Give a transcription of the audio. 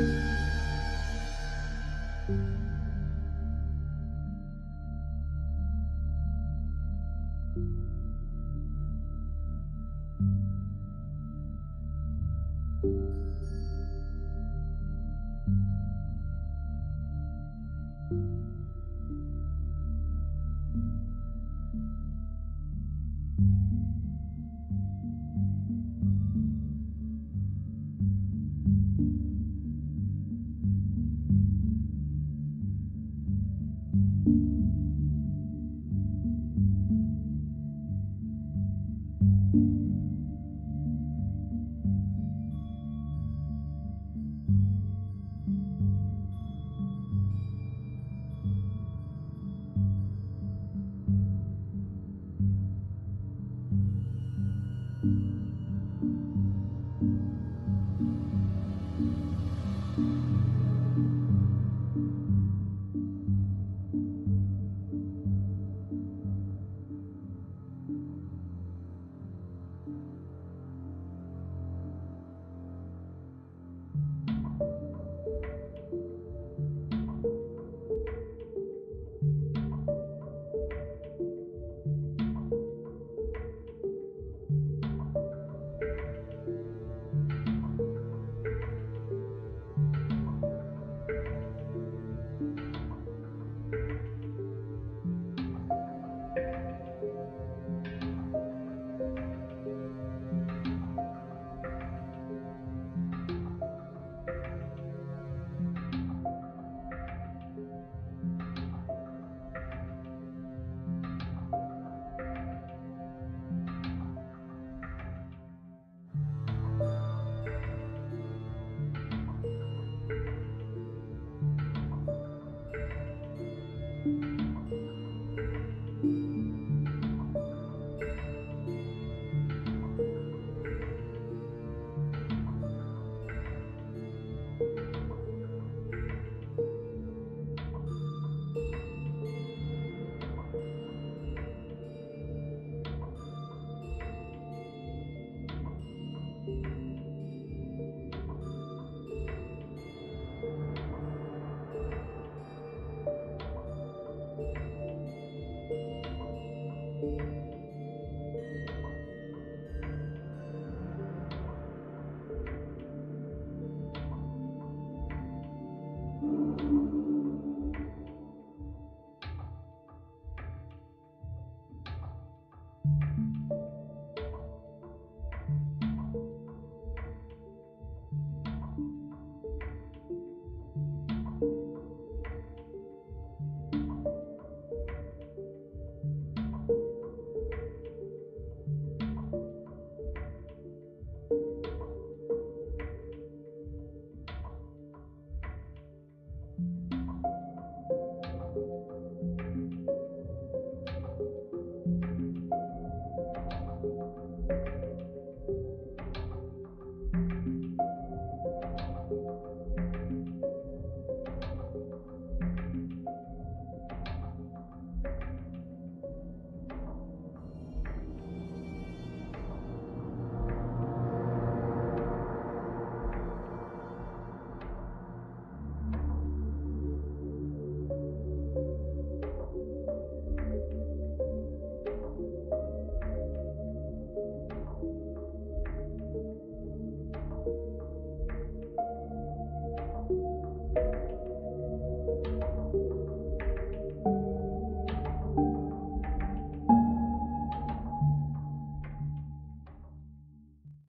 Música